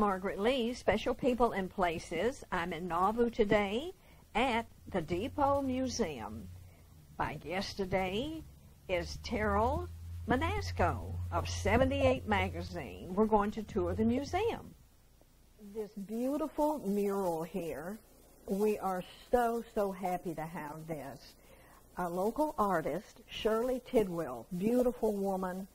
Margaret Lee, Special People and Places. I'm in Nauvoo today at the Depot Museum. My guest today is Terrell Manasco of 78 Magazine. We're going to tour the museum. This beautiful mural here, we are so, so happy to have this. A local artist, Shirley Tidwell, beautiful woman,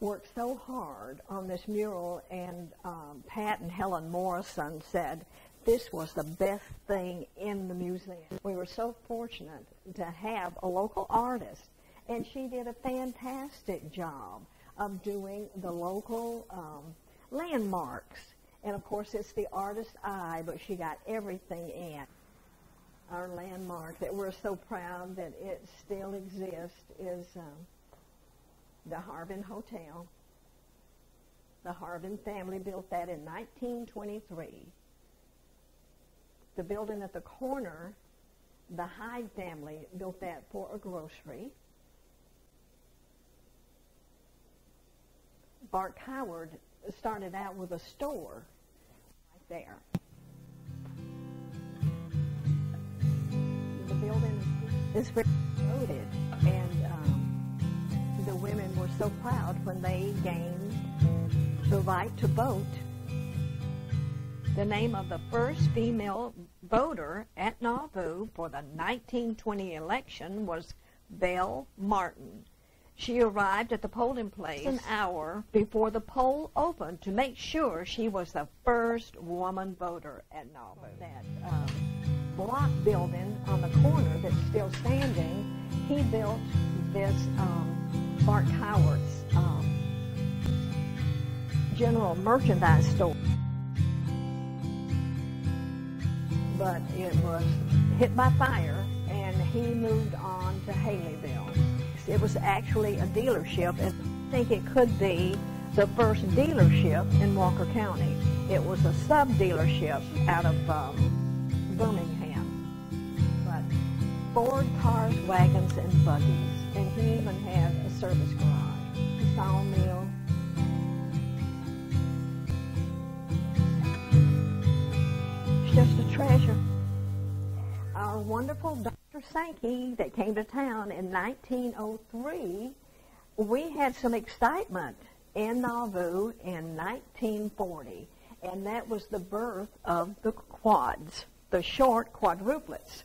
worked so hard on this mural, and um, Pat and Helen Morrison said this was the best thing in the museum. We were so fortunate to have a local artist, and she did a fantastic job of doing the local um, landmarks. And of course, it's the artist's eye, but she got everything in. Our landmark that we're so proud that it still exists is. Um, the Harbin Hotel. The Harbin family built that in 1923. The building at the corner, the Hyde family built that for a grocery. Bart Howard started out with a store right there. The building is um, the women were so proud when they gained the right to vote. The name of the first female voter at Nauvoo for the 1920 election was Belle Martin. She arrived at the polling place an hour before the poll opened to make sure she was the first woman voter at Nauvoo. That um, block building on the corner that's still standing, he built this um, Bart Howard's um, general merchandise store. But it was hit by fire, and he moved on to Haleyville. It was actually a dealership, and I think it could be the first dealership in Walker County. It was a sub-dealership out of um, Birmingham. But Ford cars, wagons, and buggies and he even had service garage, a sawmill. It's just a treasure. Our wonderful Dr. Sankey that came to town in 1903, we had some excitement in Nauvoo in 1940, and that was the birth of the quads, the Short quadruplets.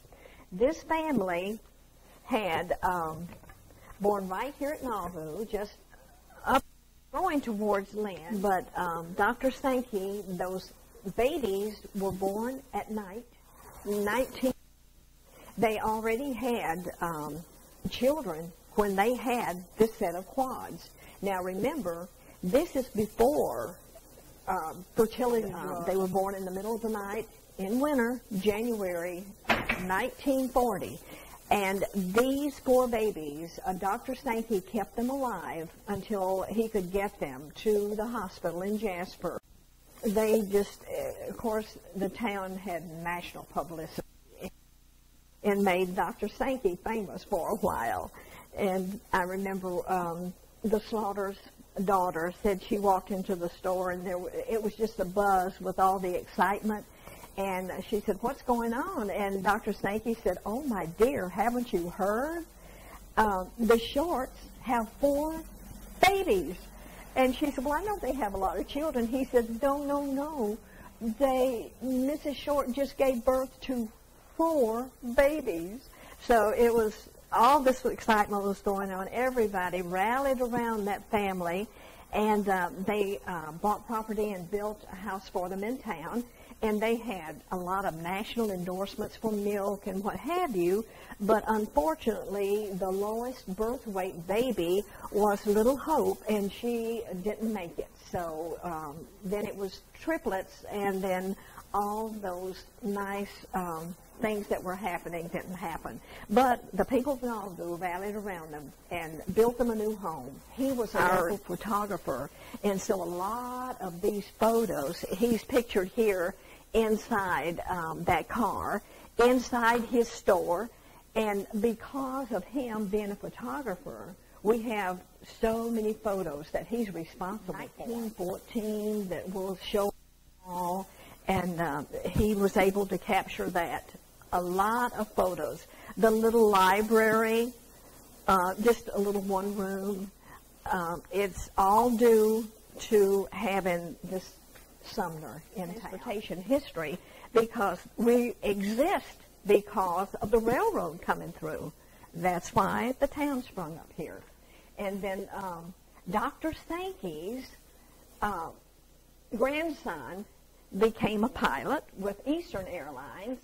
This family had um, born right here at Nauvoo, just up going towards Lynn. But um, Dr. Sankey, those babies were born at night. 19, they already had um, children when they had this set of quads. Now remember, this is before um, fertility. Uh, they were born in the middle of the night in winter, January 1940. And these four babies, uh, Dr. Sankey kept them alive until he could get them to the hospital in Jasper. They just, uh, of course, the town had national publicity and made Dr. Sankey famous for a while. And I remember um, the Slaughter's daughter said she walked into the store and there it was just a buzz with all the excitement and she said, what's going on? And Dr. Sankey said, oh, my dear, haven't you heard? Uh, the Shorts have four babies. And she said, well, I know they have a lot of children. He said, no, no, no. They, Mrs. Short just gave birth to four babies. So it was, all this excitement was going on. Everybody rallied around that family. And uh, they uh, bought property and built a house for them in town and they had a lot of national endorsements for milk and what have you. But unfortunately, the lowest birth weight baby was Little Hope, and she didn't make it. So um, then it was triplets, and then all those nice um, things that were happening didn't happen. But the people of Nauvoo rallied around them and built them a new home. He was a our photographer, and so a lot of these photos, he's pictured here inside um, that car, inside his store, and because of him being a photographer, we have so many photos that he's responsible 1914 that will show all. and uh, he was able to capture that. A lot of photos. The little library, uh, just a little one room. Um, it's all due to having this Sumner in transportation history because we exist because of the railroad coming through. That's why the town sprung up here. And then um, Dr. Sankey's uh, grandson became a pilot with Eastern Airlines,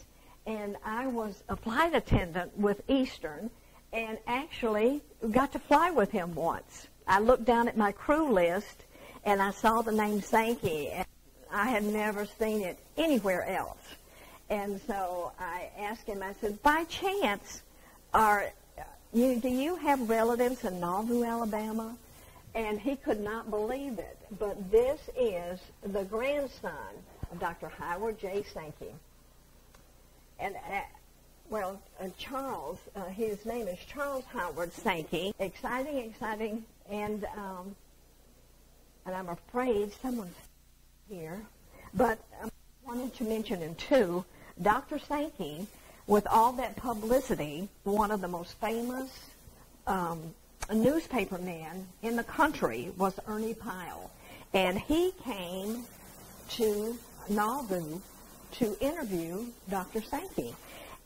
and I was a flight attendant with Eastern, and actually got to fly with him once. I looked down at my crew list, and I saw the name Sankey, I had never seen it anywhere else. And so I asked him, I said, by chance, are you, do you have relatives in Nauvoo, Alabama? And he could not believe it. But this is the grandson of Dr. Howard J. Sankey. And, uh, well, uh, Charles, uh, his name is Charles Howard Sankey. Exciting, exciting, and um, and I'm afraid someone's here. But I wanted to mention in two, Dr. Sankey, with all that publicity, one of the most famous um, newspapermen in the country was Ernie Pyle. And he came to Nauvoo to interview Dr. Sankey.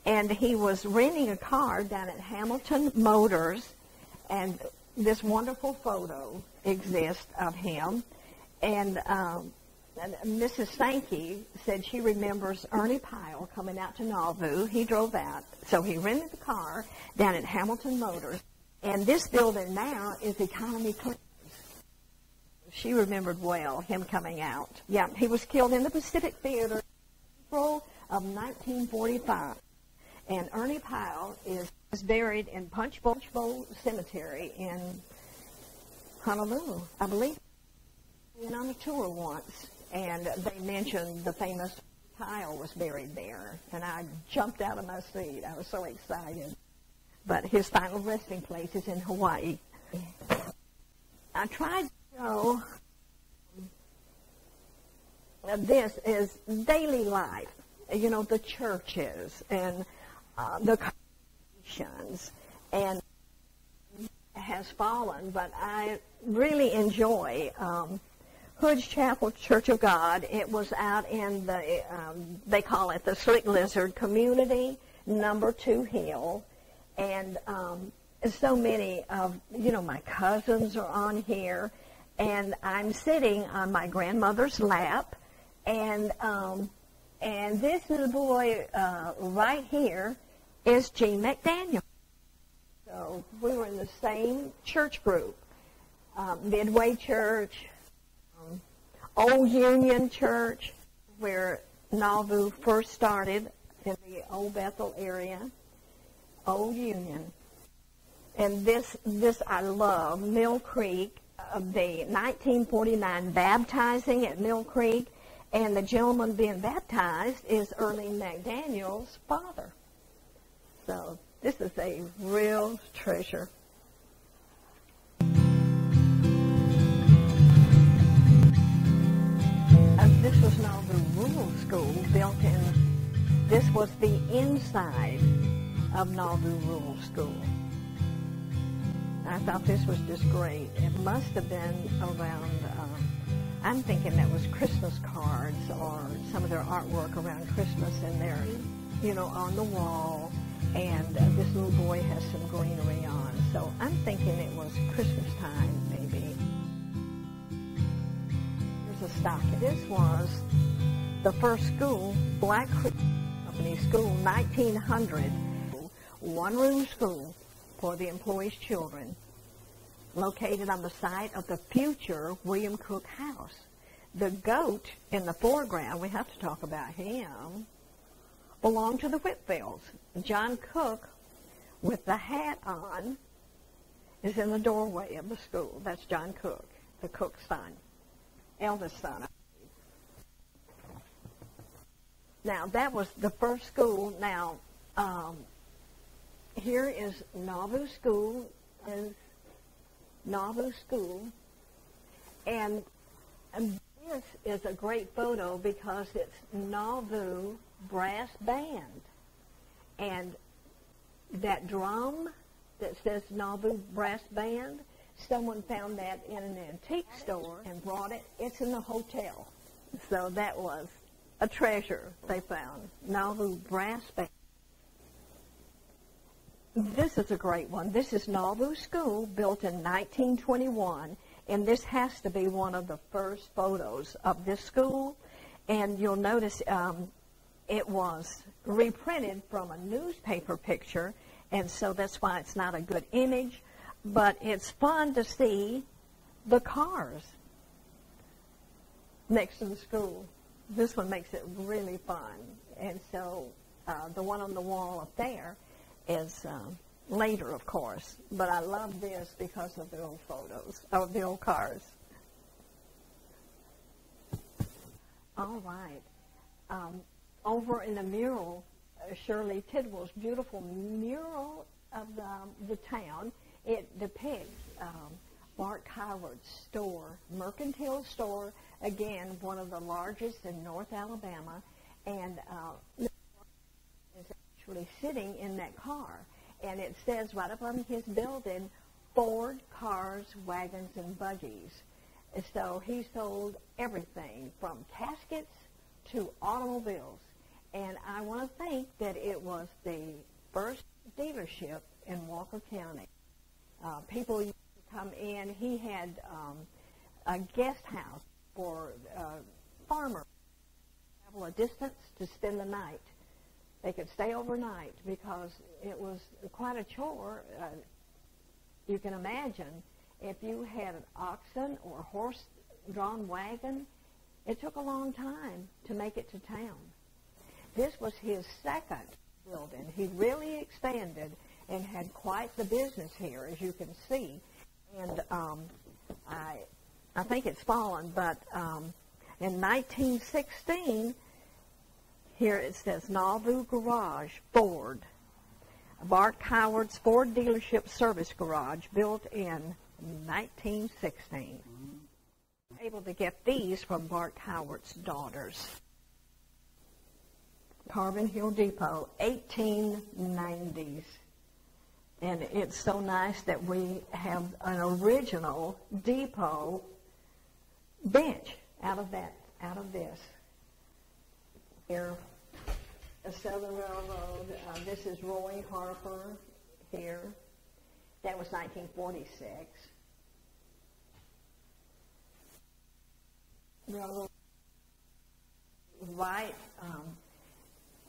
And he was renting a car down at Hamilton Motors, and this wonderful photo exists of him. And, um, and Mrs. Sankey said she remembers Ernie Pyle coming out to Nauvoo. He drove out, so he rented the car down at Hamilton Motors. And this building now is Economy Cleaners. She remembered well him coming out. Yeah, he was killed in the Pacific Theater April of 1945. And Ernie Pyle is, buried in Punch Bowl, Punch Bowl Cemetery in Honolulu, I believe. Went on a tour once, and they mentioned the famous Pyle was buried there, and I jumped out of my seat. I was so excited. But his final resting place is in Hawaii. I tried to show this is daily life. You know, the churches and uh, the congregations and has fallen, but I really enjoy um, Hood's Chapel Church of God. It was out in the, um, they call it the Slick Lizard community, number two hill. And um, so many of, you know, my cousins are on here. And I'm sitting on my grandmother's lap. And, um, and this little boy uh, right here is Gene McDaniel. So we were in the same church group, um, Midway Church, Old Union Church, where Nauvoo first started in the Old Bethel area, Old Union. And this, this I love, Mill Creek, uh, the 1949 baptizing at Mill Creek, and the gentleman being baptized is Erlene McDaniel's father. So this is a real treasure. Was the rural school built in, this was the inside of Nauvoo Rural School. I thought this was just great. It must have been around, um, I'm thinking that was Christmas cards or some of their artwork around Christmas and they're, you know, on the wall and uh, this little boy has some greenery on. So I'm thinking it was Christmas time, maybe. Stocking. This was the first school, Black Creek Company School, 1900. One-room school for the employees' children, located on the site of the future William Cook House. The goat in the foreground, we have to talk about him, belonged to the Whitfields. John Cook, with the hat on, is in the doorway of the school. That's John Cook, the Cook son, eldest son. Now, that was the first school. Now, um, here is Nauvoo School, is Nauvoo School, and, and This is a great photo because it's Nauvoo Brass Band. And that drum that says Nauvoo Brass Band, someone found that in an antique store and brought it. It's in the hotel. So that was a treasure they found. Nauvoo Brass Band. This is a great one. This is Nauvoo School, built in 1921, and this has to be one of the first photos of this school. And you'll notice um, it was reprinted from a newspaper picture, and so that's why it's not a good image. But it's fun to see the cars next to the school. This one makes it really fun. And so uh, the one on the wall up there is um, later, of course. But I love this because of the old photos, of the old cars. All right. Um, over in the mural, uh, Shirley Tidwell's beautiful mural of the, the town, it depicts um, Bart Howard's store, Mercantile Store, again, one of the largest in North Alabama, and uh, actually sitting in that car. And it says right up on his building, Ford cars, wagons, and buggies. So he sold everything from caskets to automobiles. And I want to think that it was the first dealership in Walker County. Uh, people used to come in. He had um, a guest house for uh, farmers travel a distance to spend the night. They could stay overnight because it was quite a chore. Uh, you can imagine if you had an oxen or horse-drawn wagon, it took a long time to make it to town. This was his second building. He really expanded and had quite the business here, as you can see. And um, I, I think it's fallen, but um, in 1916, here it says Nauvoo Garage, Ford. Bart Howard's Ford dealership service garage built in 1916. Mm-hmm. Able to get these from Bart Howard's daughters. Carbon Hill Depot, 1890s. And it's so nice that we have an original depot bench out of that, out of this here, a Southern Railroad. Uh, this is Roy Harper here. That was 1946. Railroad right um,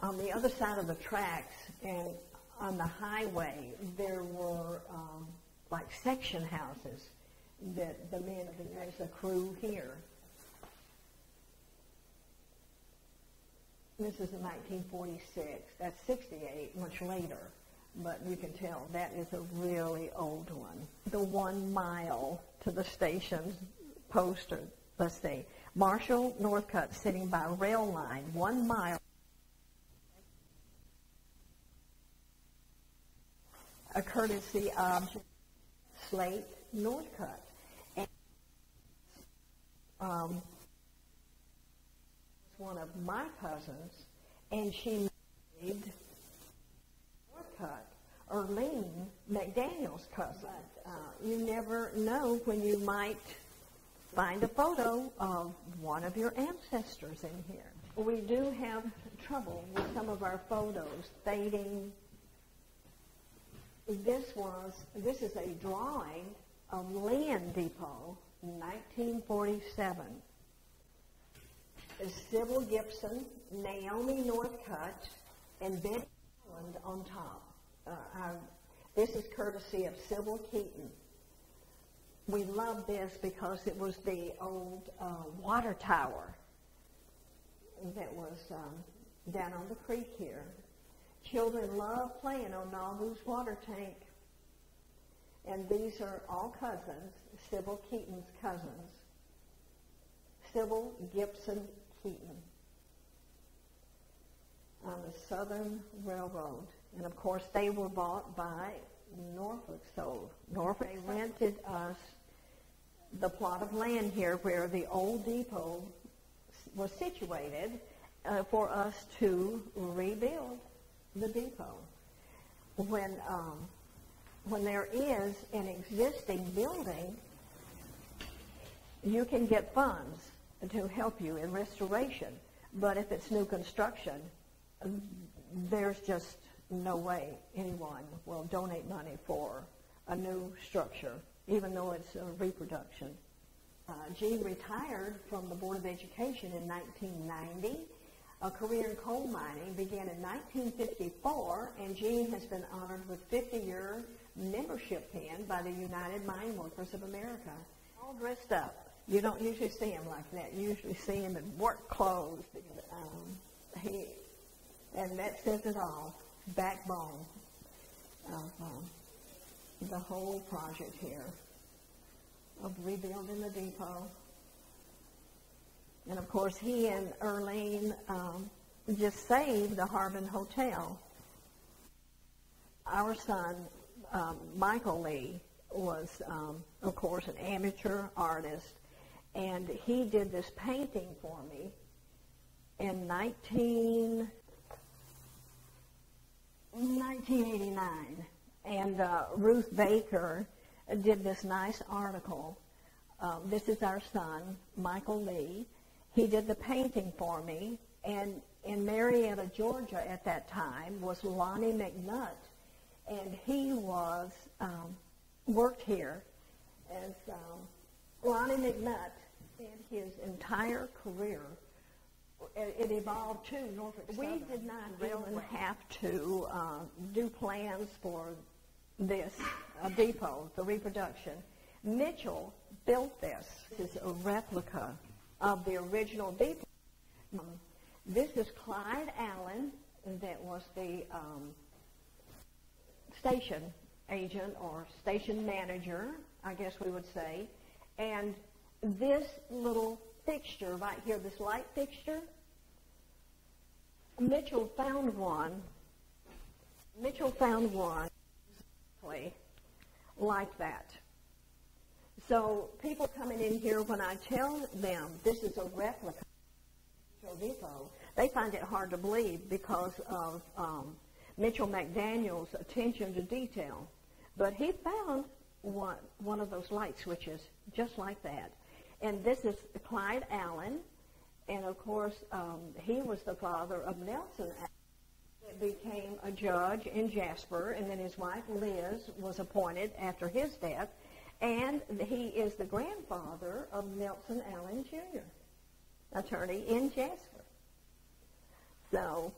on the other side of the tracks and on the highway there were um, like section houses that the men, there's a crew here This is in 1946. That's 68, much later. But you can tell that is a really old one. The one mile to the station poster, let's see. Marshall Northcutt sitting by rail line, one mile. A courtesy of Slate Northcutt. And, um, one of my cousins, and she married Northcutt, Erlene McDaniel's cousin. Uh, you never know when you might find a photo of one of your ancestors in here. We do have trouble with some of our photos fading. This was, this is a drawing of Lynn Depot, 1947 is Sybil Gibson, Naomi Northcutt, and Betty Holland on top. Uh, our, this is courtesy of Sybil Keaton. We love this because it was the old uh, water tower that was um, down on the creek here. Children love playing on Nauvoo's water tank. And these are all cousins, Sybil Keaton's cousins. Sybil Gibson Keaton on the Southern Railroad. And of course, they were bought by Norfolk. So Norfolk they rented us the plot of land here where the old depot was situated uh, for us to rebuild the depot. When um, when there is an existing building, you can get funds to help you in restoration. But if it's new construction, there's just no way anyone will donate money for a new structure, even though it's a reproduction. Uh, Gene retired from the Board of Education in 1990. A career in coal mining began in 1954, and Gene has been honored with 50-year membership pin by the United Mine Workers of America. All dressed up. You don't usually see him like that. You usually see him in work clothes. Um, he, and that says it all. Backbone of um, the whole project here of rebuilding the depot. And of course, he and Erlene um, just saved the Harbin Hotel. Our son, um, Michael Lee, was, um, of course, an amateur artist, and he did this painting for me in 19, 1989. And uh, Ruth Baker did this nice article. Um, this is our son, Michael Lee. He did the painting for me. And in Marietta, Georgia at that time was Lonnie McNutt. And he was, um, worked here as um, Lonnie McNutt spent his entire career. It, it evolved to Norfolk Southern. We did not really have to uh, do plans for this a depot, the reproduction. Mitchell built this. This is a replica of the original depot. Um, this is Clyde Allen, that was the um, station agent or station manager, I guess we would say. And this little fixture right here, this light fixture, Mitchell found one. Mitchell found one exactly like that. So people coming in here, when I tell them this is a replica of Depot, they find it hard to believe because of um, Mitchell McDaniel's attention to detail. But he found one, one of those light switches just like that. And this is Clyde Allen. And of course, um, he was the father of Nelson Allen became a judge in Jasper, and then his wife Liz was appointed after his death, and he is the grandfather of Nelson Allen Jr., attorney in Jasper. So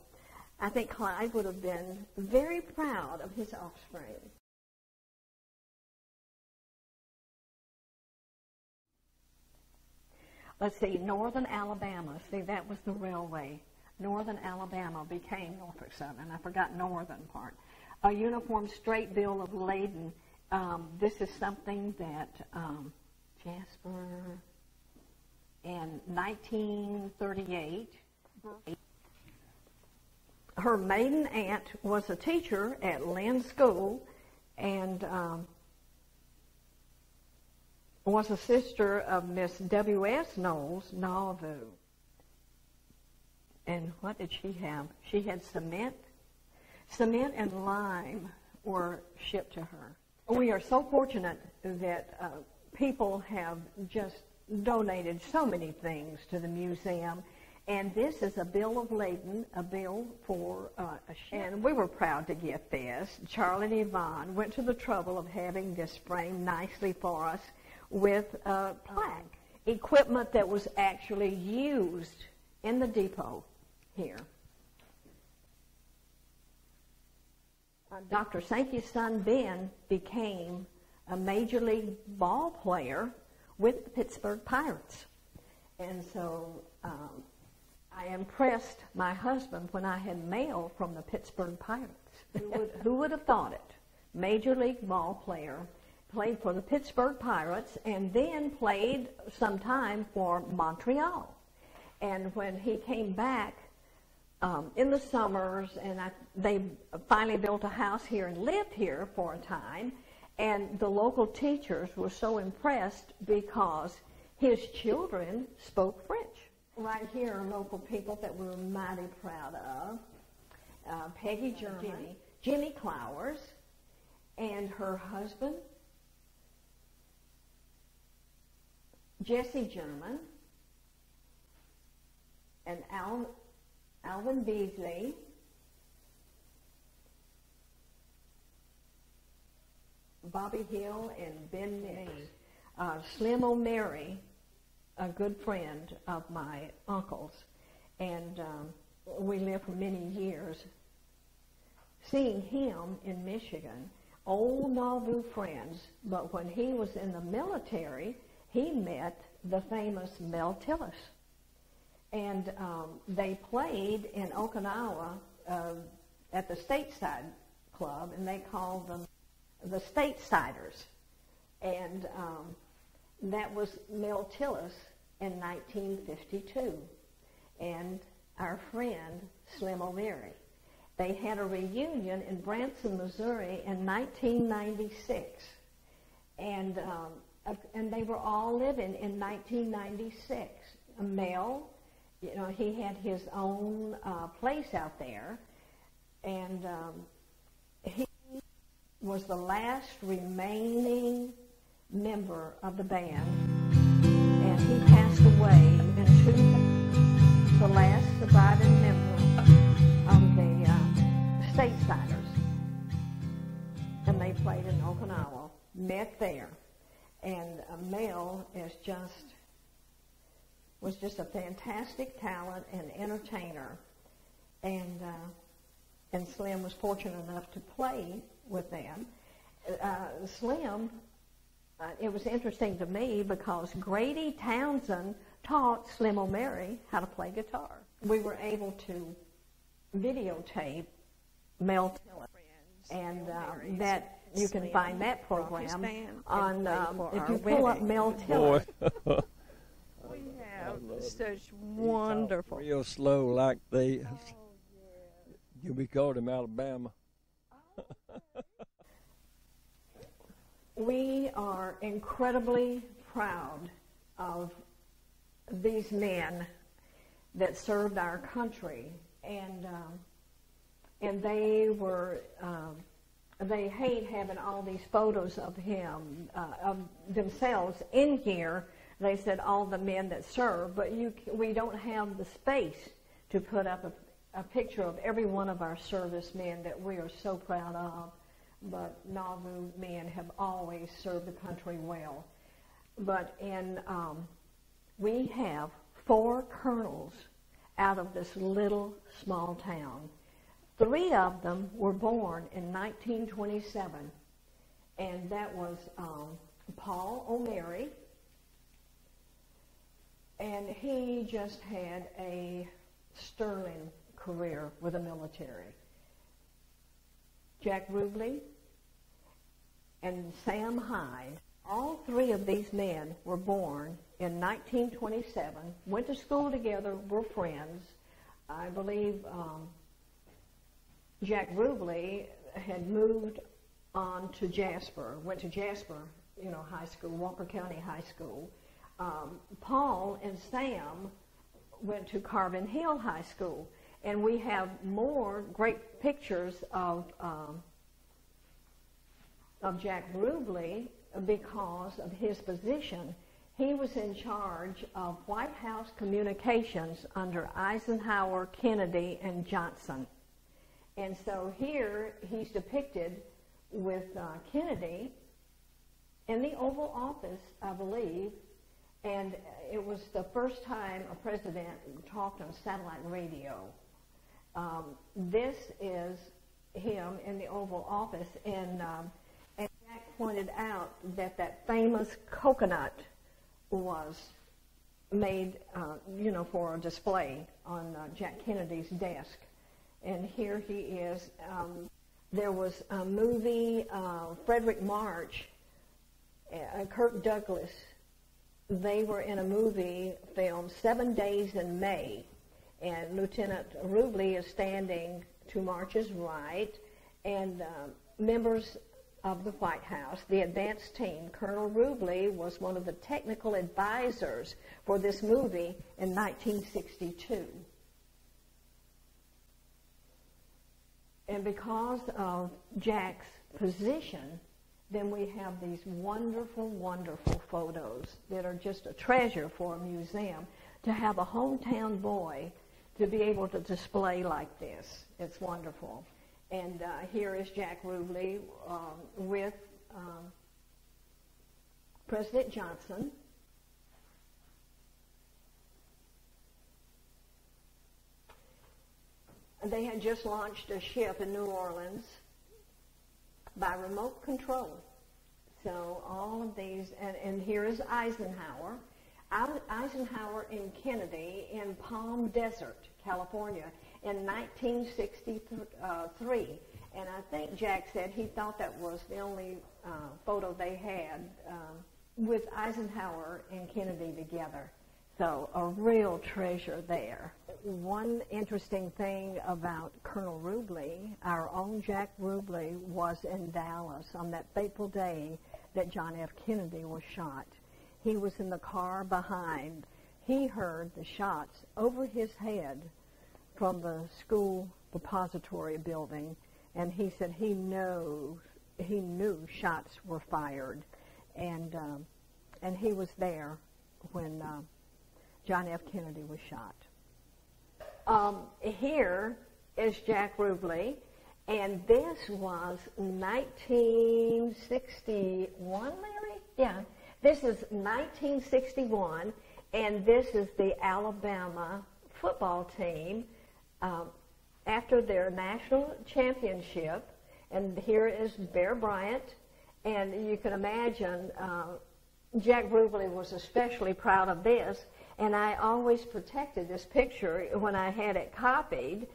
I think Clyde would have been very proud of his offspring. Let's see, northern Alabama. See, that was the railway northern Alabama became Norfolk Southern. I forgot northern part. A uniform straight bill of lading. Um, this is something that um, Jasper in 1938. Her maiden aunt was a teacher at Lynn School and um, was a sister of Miss W.S. Knowles Nauvoo. And what did she have? She had cement. Cement and lime were shipped to her. We are so fortunate that uh, people have just donated so many things to the museum. And this is a bill of lading, a bill for uh, a ship. And we were proud to get this. Charlie and Yvonne went to the trouble of having this framed nicely for us with a plaque. Equipment that was actually used in the depot here. Dr. Sankey's son Ben became a major league ball player with the Pittsburgh Pirates. And so um, I impressed my husband when I had mail from the Pittsburgh Pirates. who, would, who would have thought it? Major league ball player, played for the Pittsburgh Pirates, and then played some time for Montreal. And when he came back um, in the summers, and I, they finally built a house here and lived here for a time. And the local teachers were so impressed because his children spoke French. Right here are local people that we're mighty proud of. Uh, Peggy German, Jimmy, Jimmy Clowers, and her husband, Jesse German, and Al, Alvin Beasley, Bobby Hill, and Ben Nix. Uh, Slim O'Mary, a good friend of my uncle's, and um, we lived for many years. Seeing him in Michigan, old Nauvoo friends, but when he was in the military, he met the famous Mel Tillis. And um, they played in Okinawa uh, at the Stateside Club, and they called them the Statesiders. And um, that was Mel Tillis in 1952. And our friend, Slim O'Leary. They had a reunion in Branson, Missouri in 1996. And, um, and they were all living in 1996. Mel, you know, he had his own uh, place out there. And um, he was the last remaining member of the band. And he passed away in two, the last surviving member of the uh, Statesiders. And they played in Okinawa, met there. And uh, Mel is just, was just a fantastic talent and entertainer. And, uh, and Slim was fortunate enough to play with them. Uh, Slim, uh, it was interesting to me because Grady Townsend taught Slim O'Mary how to play guitar. We were able to videotape Mel Tillis, and uh, that you can find that program on um, if you pull up Mel Tillis. we such wonderful. Real slow like this. Oh, yeah. You'll be called in Alabama. we are incredibly proud of these men that served our country, and um, and they were um, they hate having all these photos of him uh, of themselves in here. They said all the men that serve, but you we don't have the space to put up a, a picture of every one of our servicemen that we are so proud of but Nauvoo men have always served the country well. But in, um, we have four colonels out of this little small town. Three of them were born in 1927, and that was um, Paul O'Mary, and he just had a sterling career with the military. Jack Rubley, and Sam Hyde. All three of these men were born in 1927, went to school together, were friends. I believe um, Jack Rubley had moved on to Jasper, went to Jasper, you know, high school, Walker County High School. Um, Paul and Sam went to Carbon Hill High School. And we have more great pictures of, um, of Jack Rubley because of his position. He was in charge of White House communications under Eisenhower, Kennedy, and Johnson. And so here he's depicted with uh, Kennedy in the Oval Office, I believe, and it was the first time a president talked on satellite radio. Um, this is him in the Oval Office, and, um, and Jack pointed out that that famous coconut was made, uh, you know, for a display on uh, Jack Kennedy's desk. And here he is. Um, there was a movie, uh, Fredric March, uh, Kirk Douglas. They were in a movie film, Seven Days in May, and Lieutenant Rubley is standing to March's right, and uh, members of the White House, the advance team, Colonel Rubley was one of the technical advisors for this movie in 1962. And because of Jack's position, then we have these wonderful, wonderful photos that are just a treasure for a museum. To have a hometown boy to be able to display like this, it's wonderful. And uh, here is Jack Rubley um, with um, President Johnson. They had just launched a ship in New Orleans by remote control. So all of these, and, and here is Eisenhower. Eisenhower and Kennedy in Palm Desert, California in 1963. And I think Jack said he thought that was the only uh, photo they had um, with Eisenhower and Kennedy together. So a real treasure there. One interesting thing about Colonel Rubley, our own Jack Rubley, was in Dallas on that fateful day that John F. Kennedy was shot. He was in the car behind. He heard the shots over his head from the school depository building, and he said he knows he knew shots were fired, and um, and he was there when. Uh, John F. Kennedy was shot. Um, here is Jack Rubley, and this was 1961, Larry? Yeah. This is 1961, and this is the Alabama football team um, after their national championship. And here is Bear Bryant, and you can imagine uh, Jack Rubley was especially proud of this and I always protected this picture when I had it copied.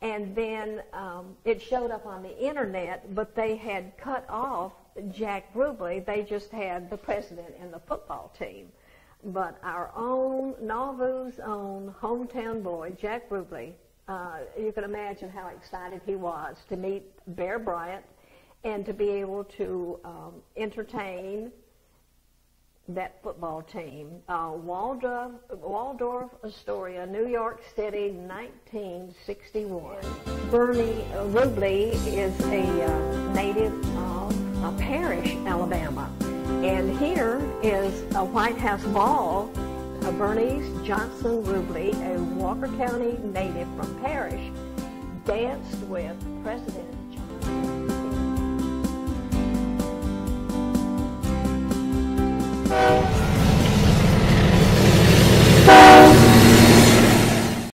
And then um, it showed up on the internet, but they had cut off Jack Rubley. They just had the president and the football team. But our own, Nauvoo's own hometown boy, Jack Rubley, uh, you can imagine how excited he was to meet Bear Bryant and to be able to um, entertain that football team. Uh, Waldorf, Waldorf Astoria, New York City, 1961. Bernie Rubley is a uh, native of uh, Parrish, Alabama. And here is a White House ball. Uh, Bernice Johnson Rubley, a Walker County native from Parrish, danced with President